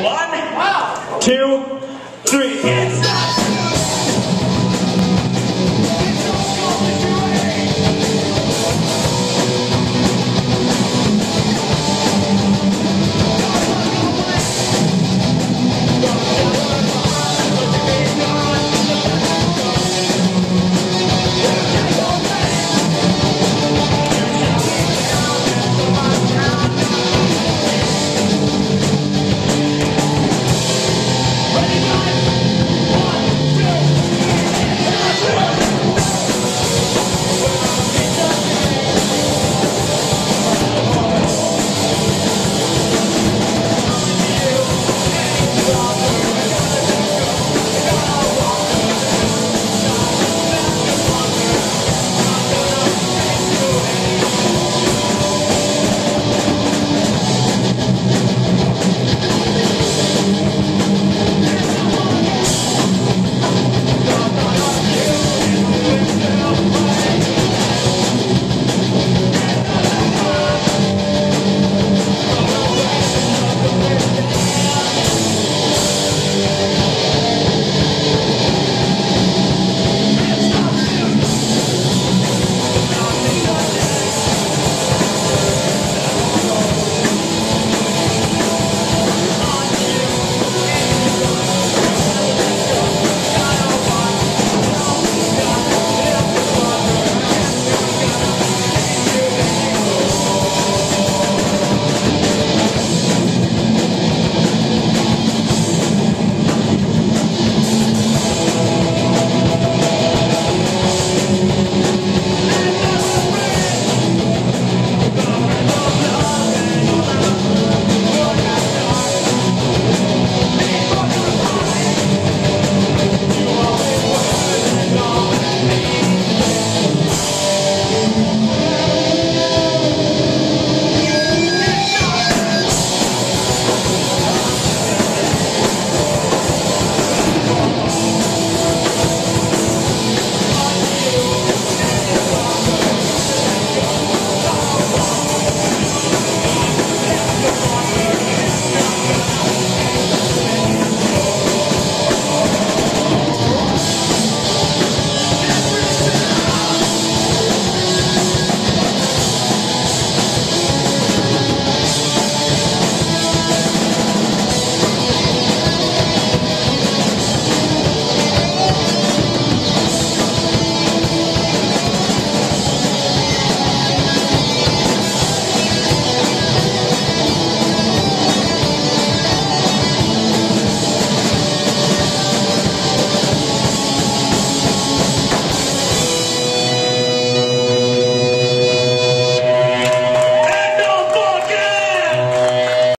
One, two, three.